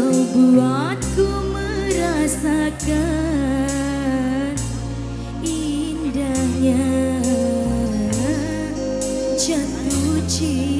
kau buatku merasakan indahnya jatuh cinta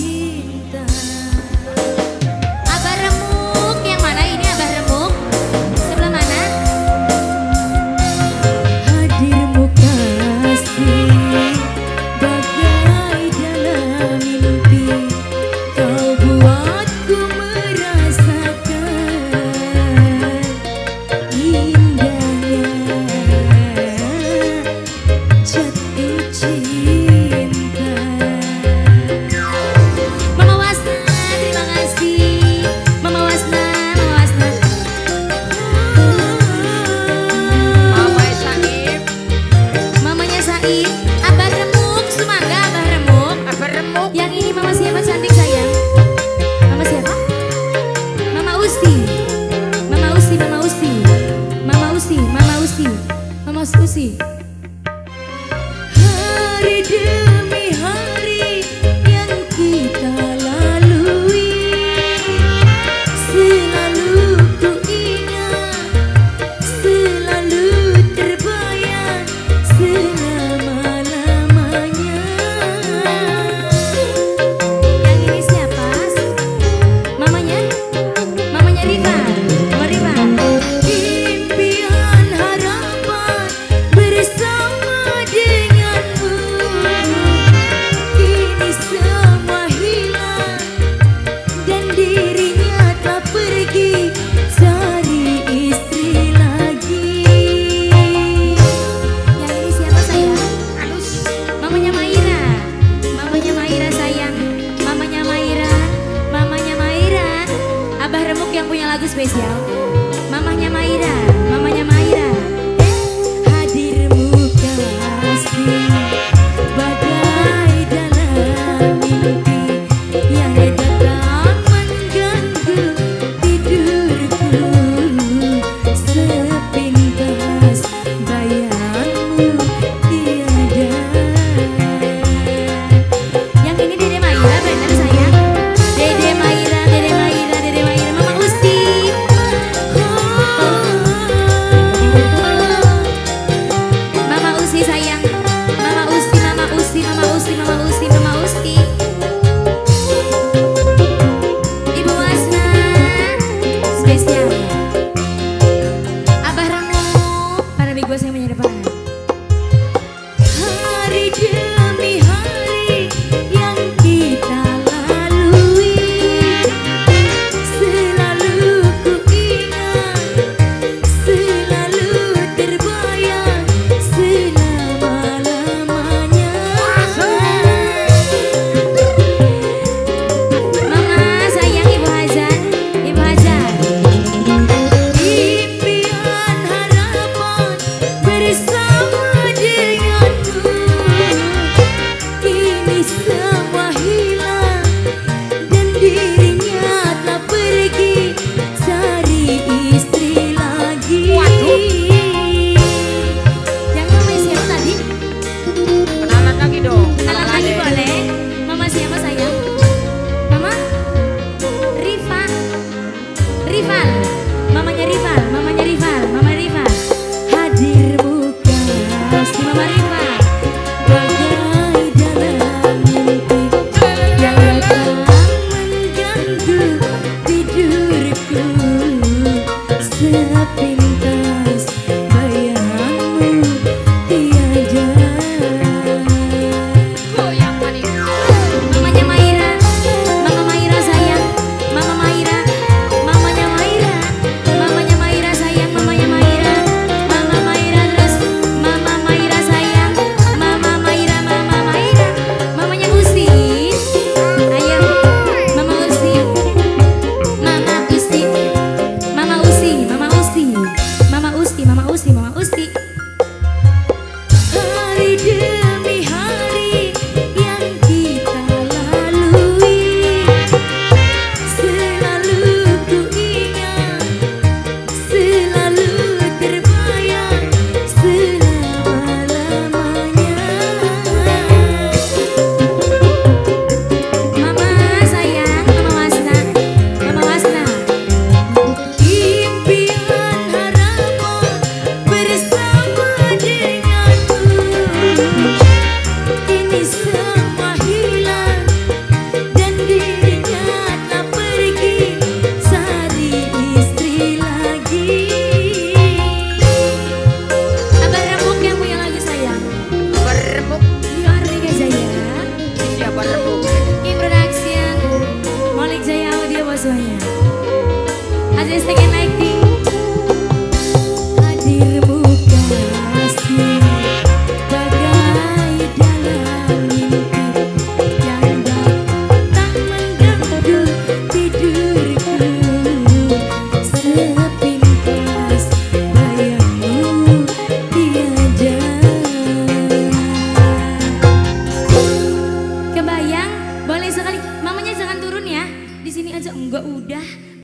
to see. lagu spesial. Mamahnya Maira, mamanya